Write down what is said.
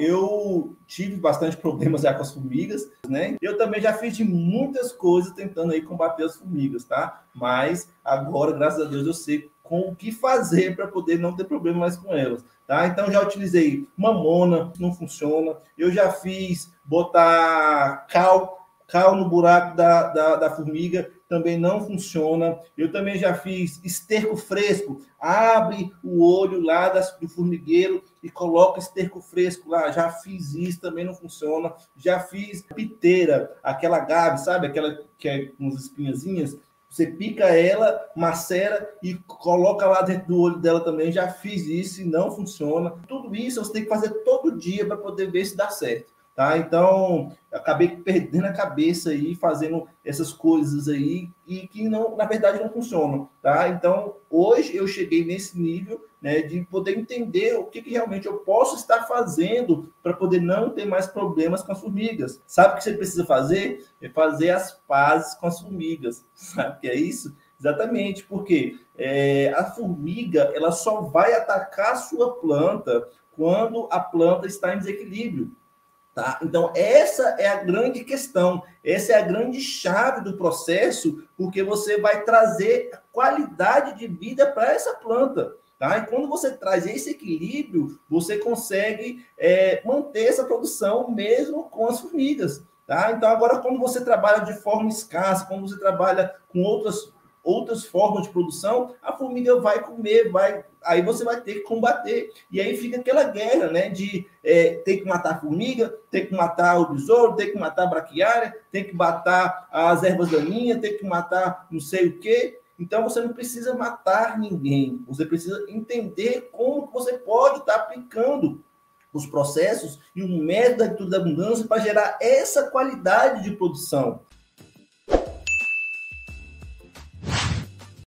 Eu tive bastante problemas já com as formigas, né? Eu também já fiz de muitas coisas tentando aí combater as formigas, tá? Mas agora, graças a Deus, eu sei com o que fazer para poder não ter problema mais com elas, tá? Então já utilizei mamona, não funciona. Eu já fiz botar cal, cal no buraco da, da, da formiga, também não funciona. Eu também já fiz esterco fresco, abre o olho lá das, do formigueiro e coloca esterco fresco lá. Já fiz isso, também não funciona. Já fiz piteira, aquela gabe, sabe? Aquela que é com as espinhazinhas. Você pica ela, macera e coloca lá dentro do olho dela também. Já fiz isso e não funciona. Tudo isso você tem que fazer todo dia para poder ver se dá certo. Tá? Então, acabei perdendo a cabeça aí, fazendo essas coisas aí, e que não, na verdade não funcionam, tá? Então, hoje eu cheguei nesse nível, né, de poder entender o que, que realmente eu posso estar fazendo para poder não ter mais problemas com as formigas. Sabe o que você precisa fazer? É fazer as pazes com as formigas. Sabe o que é isso? Exatamente, porque é, a formiga ela só vai atacar a sua planta quando a planta está em desequilíbrio. Tá? Então, essa é a grande questão, essa é a grande chave do processo, porque você vai trazer qualidade de vida para essa planta. Tá? E quando você traz esse equilíbrio, você consegue é, manter essa produção mesmo com as formigas. Tá? Então, agora, quando você trabalha de forma escassa, quando você trabalha com outras outras formas de produção, a formiga vai comer, vai, aí você vai ter que combater. E aí fica aquela guerra, né? De é, ter que matar a formiga, ter que matar o besouro, ter que matar a braquiária, ter que matar as ervas daninhas, ter que matar não sei o quê. Então você não precisa matar ninguém, você precisa entender como você pode estar aplicando os processos e o método da abundância para gerar essa qualidade de produção.